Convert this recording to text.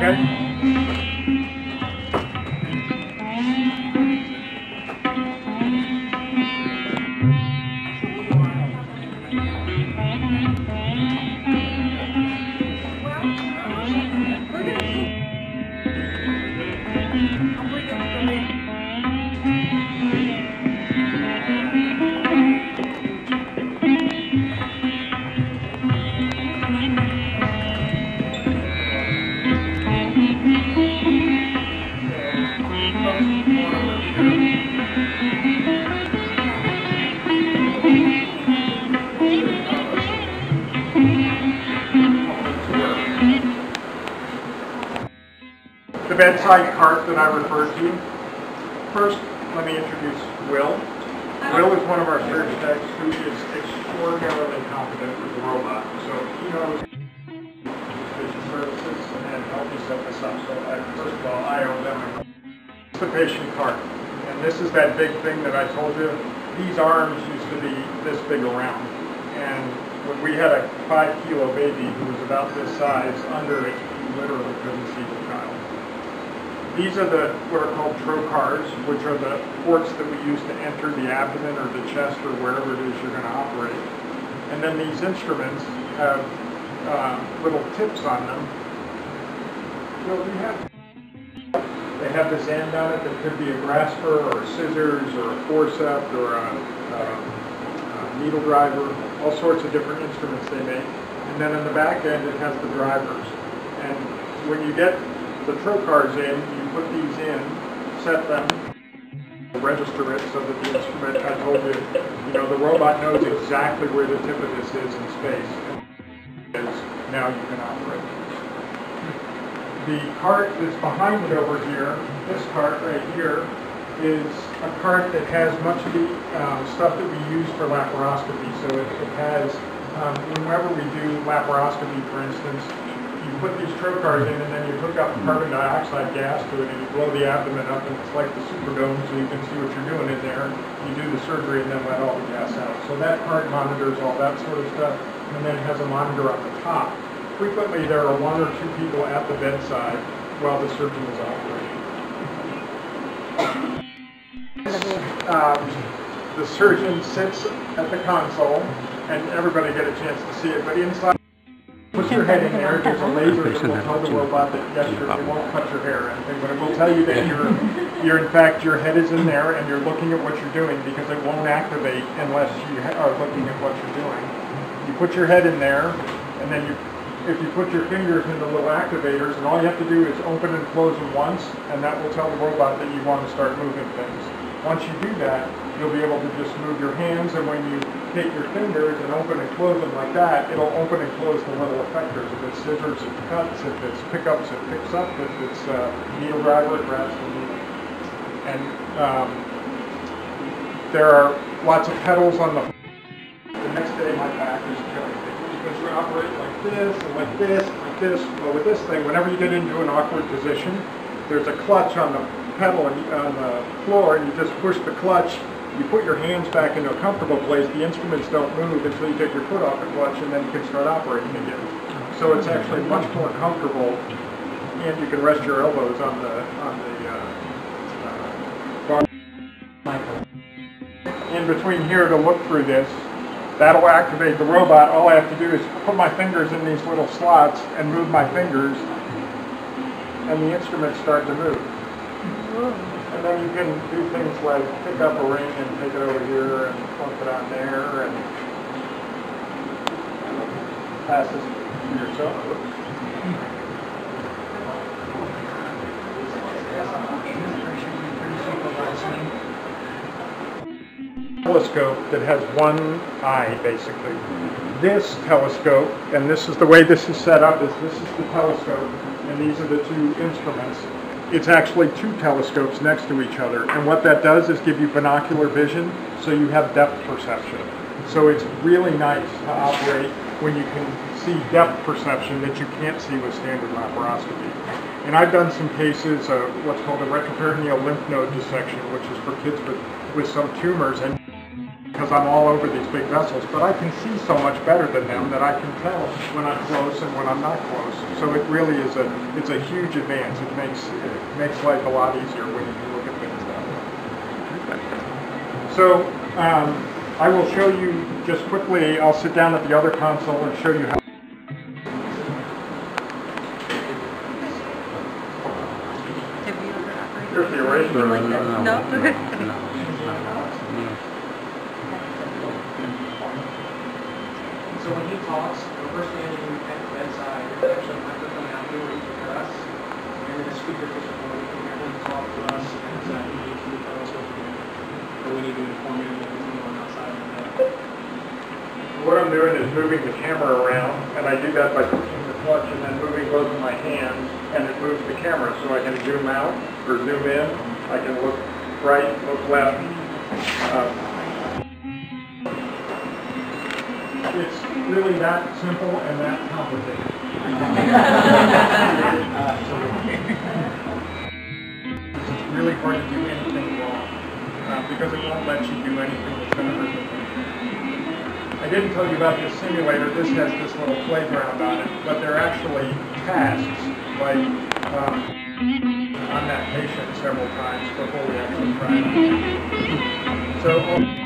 Okay? The bedside cart that I referred to. First, let me introduce Will. Will is one of our surgeon techs who is extraordinarily competent with the robot. So he knows patient services and help me set this up. So I, first of all, I owe them a the patient cart. And this is that big thing that I told you. These arms used to be this big around. And when we had a five kilo baby who was about this size, under it, you literally couldn't see the child. These are the, what are called trocars, which are the ports that we use to enter the abdomen or the chest or wherever it is you're going to operate. And then these instruments have uh, little tips on them. Well, we have they have this end on it that could be a grasper or scissors or a forceps or a, a, a needle driver, all sorts of different instruments they make. And then on the back end it has the drivers. And when you get the trocars in, you put these in, set them, register it so that the instrument, I told you, you know, the robot knows exactly where the tip of this is in space. Is now you can operate. The cart that's behind it over here, this cart right here, is a cart that has much of the um, stuff that we use for laparoscopy. So it, it has, um, whenever we do laparoscopy, for instance, you put these trocars in and then you hook up carbon dioxide gas to it and you blow the abdomen up and it's like the Superdome so you can see what you're doing in there. You do the surgery and then let all the gas out. So that cart monitors all that sort of stuff and then has a monitor on the top. Frequently there are one or two people at the bedside while the surgeon is operating. Um, the surgeon sits at the console and everybody get a chance to see it, but inside Put your head in there, there's a laser that will tell the robot that, yes, you're- it won't cut your hair or anything, but it will tell you that you're, you're, in fact, your head is in there and you're looking at what you're doing because it won't activate unless you are looking at what you're doing. You put your head in there and then you, if you put your fingers in the little activators and all you have to do is open and close them once and that will tell the robot that you want to start moving things. Once you do that, you'll be able to just move your hands and when you take your fingers and open and close them like that, it'll open and close the little effectors. If it's scissors, it cuts. If it's pickups, it picks up. If it's uh, needle driver, it grabs the needle. And um, there are lots of pedals on the... The next day my back is killing me because you operate like this and like this and like this. But with this thing, whenever you get into an awkward position, there's a clutch on the pedal and on the floor and you just push the clutch you put your hands back into a comfortable place, the instruments don't move until you take your foot off the clutch and then you can start operating again. So it's actually much more comfortable and you can rest your elbows on the, on the, uh, uh, bar. In between here to look through this, that'll activate the robot. All I have to do is put my fingers in these little slots and move my fingers and the instruments start to move. And then you can do things like pick up a ring and take it over here and plunk it on there and pass this to yourself. Telescope that has one eye basically. This telescope, and this is the way this is set up, is this is the telescope and these are the two instruments it's actually two telescopes next to each other. And what that does is give you binocular vision, so you have depth perception. So it's really nice to operate when you can see depth perception that you can't see with standard laparoscopy. And I've done some cases, of what's called a retroperitoneal lymph node dissection, which is for kids with, with some tumors, and because I'm all over these big vessels, but I can see so much better than them that I can tell when I'm close and when I'm not close. So it really is a, it's a huge advance. It makes, it makes life a lot easier when you can look at things that way. So um, I will show you just quickly, I'll sit down at the other console and show you how. Have you ever operated? Here's the eraser. Like that? No? So when he talks, we're standing at the bedside, there's actually a microphone out here can hear us, and then the speaker he can hear talk to us, and he needs to tell us what to do. Or we need to inform him that there's anyone outside of the What I'm doing is moving the camera around, and I do that by pushing the clutch and then moving both of my hands, and it moves the camera, so I can zoom out or zoom in. I can look right, look left. Um, really that simple and that complicated. It's really hard to do anything wrong, uh, because it won't let you do anything that's going to hurt patient. I didn't tell you about this simulator. This has this little playground on it, but they're actually tasks, like um, on that patient several times before we actually try it. So.